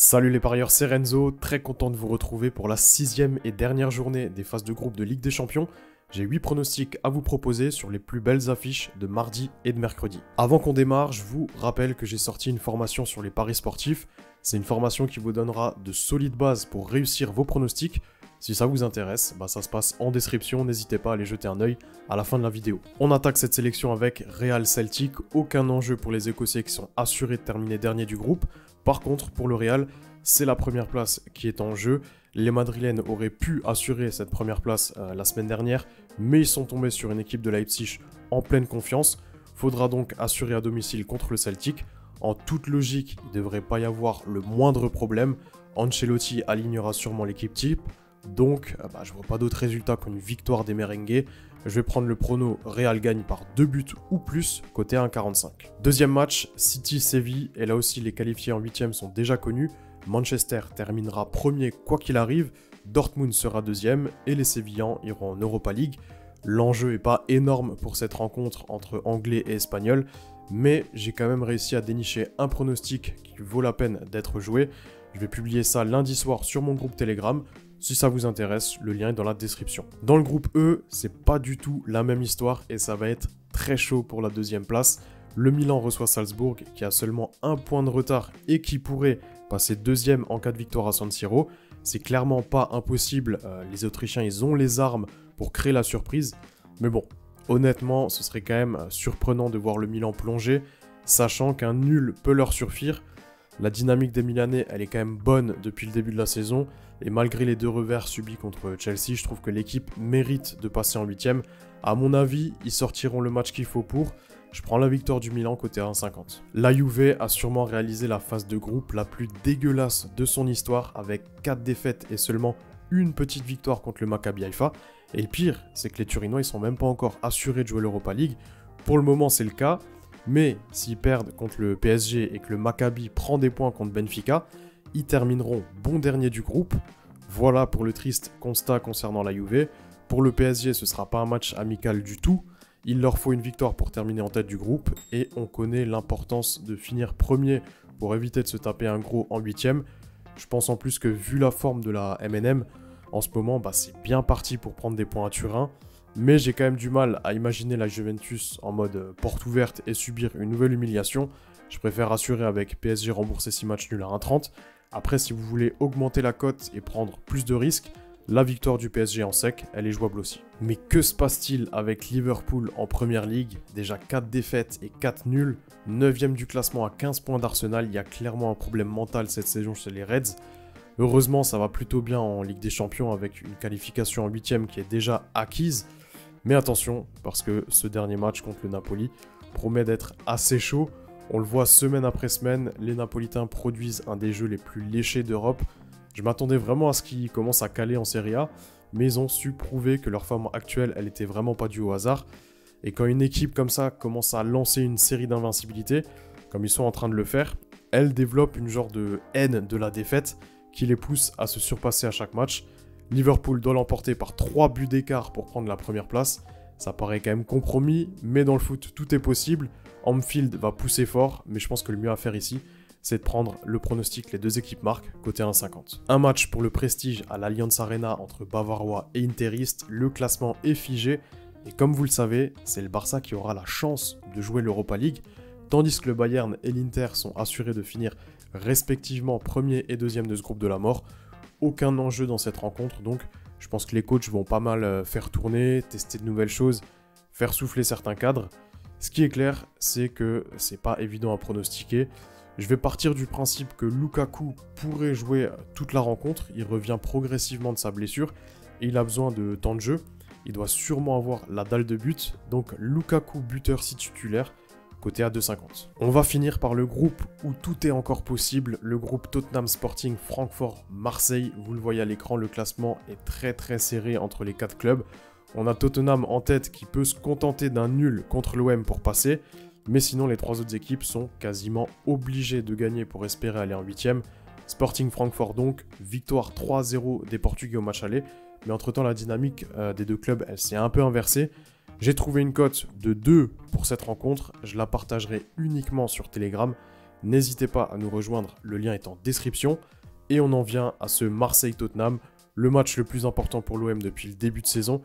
Salut les parieurs, c'est Renzo, très content de vous retrouver pour la sixième et dernière journée des phases de groupe de Ligue des Champions. J'ai 8 pronostics à vous proposer sur les plus belles affiches de mardi et de mercredi. Avant qu'on démarre, je vous rappelle que j'ai sorti une formation sur les paris sportifs. C'est une formation qui vous donnera de solides bases pour réussir vos pronostics. Si ça vous intéresse, bah ça se passe en description, n'hésitez pas à aller jeter un œil à la fin de la vidéo. On attaque cette sélection avec Real Celtic, aucun enjeu pour les Écossais qui sont assurés de terminer dernier du groupe. Par contre, pour le Real, c'est la première place qui est en jeu. Les Madrilènes auraient pu assurer cette première place euh, la semaine dernière, mais ils sont tombés sur une équipe de Leipzig en pleine confiance. Faudra donc assurer à domicile contre le Celtic. En toute logique, il ne devrait pas y avoir le moindre problème. Ancelotti alignera sûrement l'équipe type. Donc, je euh, bah, je vois pas d'autre résultat qu'une victoire des merengues. Je vais prendre le prono Real gagne par 2 buts ou plus, côté 1,45. Deuxième match, City-Séville, et là aussi les qualifiés en 8 sont déjà connus. Manchester terminera premier quoi qu'il arrive, Dortmund sera deuxième, et les Sévillans iront en Europa League. L'enjeu n'est pas énorme pour cette rencontre entre Anglais et Espagnols, mais j'ai quand même réussi à dénicher un pronostic qui vaut la peine d'être joué. Je vais publier ça lundi soir sur mon groupe Telegram. Si ça vous intéresse, le lien est dans la description. Dans le groupe E, c'est pas du tout la même histoire et ça va être très chaud pour la deuxième place. Le Milan reçoit Salzbourg qui a seulement un point de retard et qui pourrait passer deuxième en cas de victoire à San Siro. C'est clairement pas impossible, euh, les Autrichiens ils ont les armes pour créer la surprise. Mais bon, honnêtement, ce serait quand même euh, surprenant de voir le Milan plonger, sachant qu'un nul peut leur suffire. La dynamique des Milanais, elle est quand même bonne depuis le début de la saison. Et malgré les deux revers subis contre Chelsea, je trouve que l'équipe mérite de passer en huitième. À mon avis, ils sortiront le match qu'il faut pour. Je prends la victoire du Milan côté 1,50. La Juve a sûrement réalisé la phase de groupe la plus dégueulasse de son histoire avec 4 défaites et seulement une petite victoire contre le Maccabi Haifa. Et pire, c'est que les Turinois ils sont même pas encore assurés de jouer l'Europa League. Pour le moment, c'est le cas. Mais s'ils perdent contre le PSG et que le Maccabi prend des points contre Benfica, ils termineront bon dernier du groupe. Voilà pour le triste constat concernant la Juve. Pour le PSG, ce sera pas un match amical du tout. Il leur faut une victoire pour terminer en tête du groupe et on connaît l'importance de finir premier pour éviter de se taper un gros en huitième. Je pense en plus que vu la forme de la MNM, en ce moment, bah, c'est bien parti pour prendre des points à Turin. Mais j'ai quand même du mal à imaginer la Juventus en mode porte ouverte et subir une nouvelle humiliation. Je préfère assurer avec PSG rembourser 6 matchs nuls à 1,30 après, si vous voulez augmenter la cote et prendre plus de risques, la victoire du PSG en sec, elle est jouable aussi. Mais que se passe-t-il avec Liverpool en Première Ligue? Déjà 4 défaites et 4 nuls, 9ème du classement à 15 points d'Arsenal, il y a clairement un problème mental cette saison chez les Reds. Heureusement, ça va plutôt bien en Ligue des Champions avec une qualification en 8ème qui est déjà acquise. Mais attention, parce que ce dernier match contre le Napoli promet d'être assez chaud. On le voit semaine après semaine, les Napolitains produisent un des jeux les plus léchés d'Europe. Je m'attendais vraiment à ce qu'ils commencent à caler en Serie A, mais ils ont su prouver que leur forme actuelle, elle était vraiment pas due au hasard. Et quand une équipe comme ça commence à lancer une série d'invincibilité, comme ils sont en train de le faire, elle développe une genre de haine de la défaite qui les pousse à se surpasser à chaque match. Liverpool doit l'emporter par 3 buts d'écart pour prendre la première place. Ça paraît quand même compromis, mais dans le foot, tout est possible. Anfield va pousser fort, mais je pense que le mieux à faire ici, c'est de prendre le pronostic les deux équipes marquent, côté 1,50. Un match pour le prestige à l'Allianz Arena entre Bavarois et Interistes, le classement est figé, et comme vous le savez, c'est le Barça qui aura la chance de jouer l'Europa League, tandis que le Bayern et l'Inter sont assurés de finir respectivement premier et deuxième de ce groupe de la mort. Aucun enjeu dans cette rencontre, donc je pense que les coachs vont pas mal euh, faire tourner, tester de nouvelles choses, faire souffler certains cadres. Ce qui est clair, c'est que c'est pas évident à pronostiquer. Je vais partir du principe que Lukaku pourrait jouer toute la rencontre. Il revient progressivement de sa blessure et il a besoin de temps de jeu. Il doit sûrement avoir la dalle de but. Donc Lukaku buteur si titulaire, côté à 2,50. On va finir par le groupe où tout est encore possible. Le groupe Tottenham Sporting Francfort Marseille. Vous le voyez à l'écran, le classement est très très serré entre les quatre clubs. On a Tottenham en tête qui peut se contenter d'un nul contre l'OM pour passer, mais sinon les trois autres équipes sont quasiment obligées de gagner pour espérer aller en 8 Sporting Francfort donc, victoire 3-0 des Portugais au match aller, mais entre-temps la dynamique euh, des deux clubs elle s'est un peu inversée. J'ai trouvé une cote de 2 pour cette rencontre, je la partagerai uniquement sur Telegram, N'hésitez pas à nous rejoindre, le lien est en description. Et on en vient à ce Marseille-Tottenham, le match le plus important pour l'OM depuis le début de saison.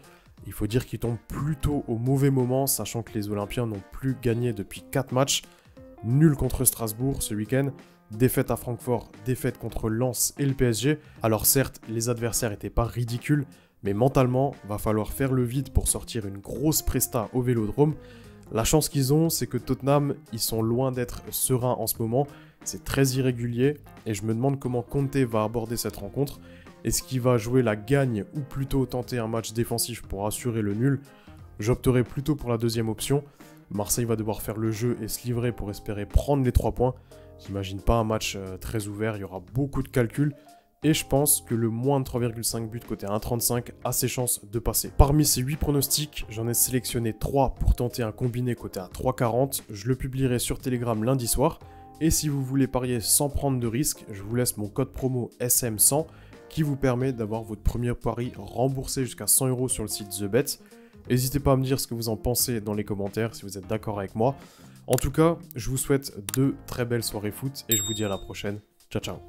Il faut dire qu'il tombe plutôt au mauvais moment, sachant que les Olympiens n'ont plus gagné depuis 4 matchs. Nul contre Strasbourg ce week-end, défaite à Francfort, défaite contre Lens et le PSG. Alors certes, les adversaires n'étaient pas ridicules, mais mentalement, va falloir faire le vide pour sortir une grosse presta au Vélodrome. La chance qu'ils ont, c'est que Tottenham, ils sont loin d'être sereins en ce moment. C'est très irrégulier et je me demande comment Conte va aborder cette rencontre. Est-ce qu'il va jouer la gagne ou plutôt tenter un match défensif pour assurer le nul? J'opterai plutôt pour la deuxième option. Marseille va devoir faire le jeu et se livrer pour espérer prendre les 3 points. J'imagine pas un match euh, très ouvert, il y aura beaucoup de calculs. Et je pense que le moins de 3,5 buts côté 1,35 a ses chances de passer. Parmi ces 8 pronostics, j'en ai sélectionné 3 pour tenter un combiné côté à 3,40. Je le publierai sur Telegram lundi soir. Et si vous voulez parier sans prendre de risque, je vous laisse mon code promo SM100 qui vous permet d'avoir votre premier pari remboursé jusqu'à 100 euros sur le site TheBet. N'hésitez pas à me dire ce que vous en pensez dans les commentaires si vous êtes d'accord avec moi. En tout cas, je vous souhaite deux très belles soirées foot et je vous dis à la prochaine. Ciao ciao